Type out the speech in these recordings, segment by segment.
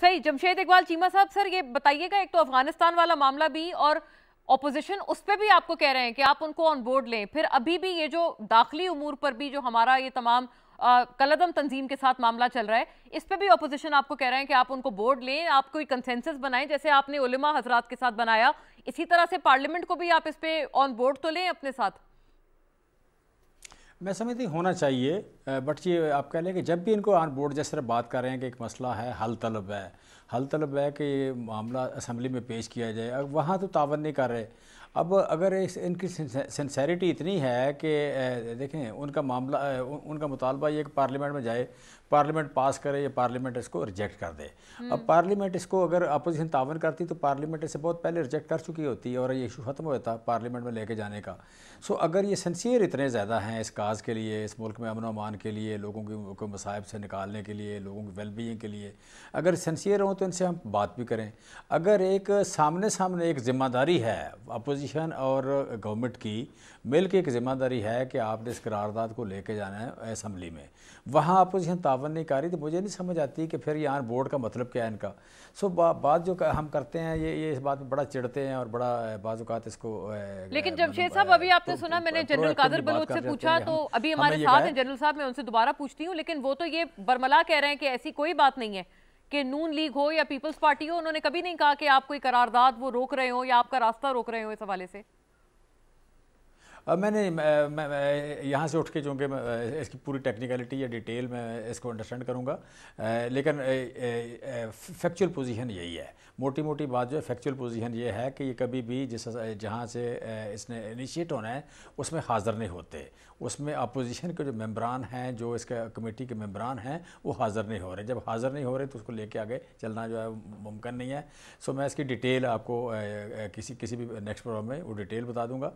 सही, जमशेद इकबाल, चीमा साहब, सर, ये बताइएगा, एक तो अफ़गानिस्तान वाला मामला भी और ऑपोजिशन उस पर भी आपको कह रहे हैं कि आप उनको ऑन बोर्ड लें। फिर अभी भी ये जो दाखिली उमूर पर भी जो हमारा ये तमाम कलदम तंजीम के साथ मामला चल रहा है, इस पर भी ऑपोजिशन आपको कह रहे हैं कि आप उनको बोर्ड लें, आप कोई कंसेंसस बनाएँ, जैसे आपने उलमा हजरात के साथ बनाया। इसी तरह से पार्लियामेंट को भी आप इस पर ऑन बोर्ड तो लें अपने साथ? मैं समझती होना चाहिए बट ये आप कह लें कि जब भी इनको ऑन बोर्ड जैसे तरह बात कर रहे हैं कि एक मसला है हल तलब है हल तलब है कि ये मामला असम्बली में पेश किया जाए अब वहाँ तो तावन नहीं कर रहे। अब अगर इस इनकी सिंसेरिटी इतनी है कि देखें उनका मामला उनका मुतालबा ये कि पार्लियामेंट में जाए पार्लियामेंट पास करे या पार्लियामेंट इसको रिजेक्ट कर दे। हम्म। अब पार्लियामेंट इसको अगर अपोजिशन तावन करती तो पार्लियामेंट इसे बहुत पहले रिजेक्ट कर चुकी होती और ये इशू ख़त्म होता पार्लियामेंट में लेके जाने का। सो अगर ये सनसियर इतने ज़्यादा हैं इस काज के लिए इस मुल्क में अमन अमान के लिए लोगों की को मसाहब से निकालने के लिए लोगों की वेलबींग के लिए। अगर सनसियर हों तो इनसे हम बात भी करें। अगर एक सामने सामने एक ज़िम्मेदारी है अपोजिशन और गवर्नमेंट की मिल के एक ज़िम्मेदारी है कि आपने इस करारदाद को लेके जाना है असम्बली में। वहाँ अपोजिशन तावन नहीं कर रही तो मुझे नहीं समझ आती कि फिर यहाँ बोर्ड का मतलब क्या है इनका। सो बा, बात जो हम करते हैं ये ये इस बात में बड़ा चिड़ते हैं और बड़ा बाज़ात इसको लेकिन जमशेद साहब अभी आपने तो, सुना मैंने जनरल कादर बलोच से पूछा तो अभी हमारे साथ हैं जनरल साहब मैं उनसे दोबारा पूछती हूँ, लेकिन वो तो ये बरमला कह रहे हैं कि ऐसी कोई बात नहीं है कि नून लीग हो या पीपल्स पार्टी हो, उन्होंने कभी नहीं कहा कि आप कोई करारदाद वो रोक रहे हो या आपका रास्ता रोक रहे हो इस हवाले से। अब मैंने यहाँ से उठ के चूँकि इसकी पूरी टेक्निकलिटी या डिटेल में इसको अंडरस्टैंड करूँगा। लेकिन फैक्चुअल पोजीशन यही है। मोटी मोटी बात जो है फैक्चुअल पोजीशन ये है कि ये कभी भी जिस जहाँ से इसने इनिशिएट होना है उसमें हाज़िर नहीं होते। उसमें अपोजिशन के जो मेम्बरान हैं जो इसके कमेटी के मेम्बरान हैं वो हाज़िर नहीं हो रहे। जब हाज़िर नहीं हो रहे तो उसको लेके आगे चलना जो है मुमकिन नहीं है। सो मैं इसकी डिटेल आपको किसी किसी भी नेक्स्ट प्रोग्राम में वो डिटेल बता दूँगा।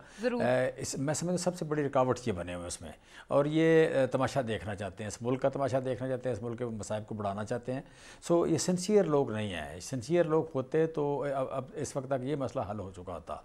इस मैं समझता सबसे बड़ी रुकावट ये बने हुए उसमें। और ये तमाशा देखना चाहते हैं, इस मुल्क का तमाशा देखना चाहते हैं, इस मुल्क के मसाइब को बढ़ाना चाहते हैं। सो, ये सिंसियर लोग नहीं हैं। सिंसियर लोग होते तो अब इस वक्त तक ये मसला हल हो चुका होता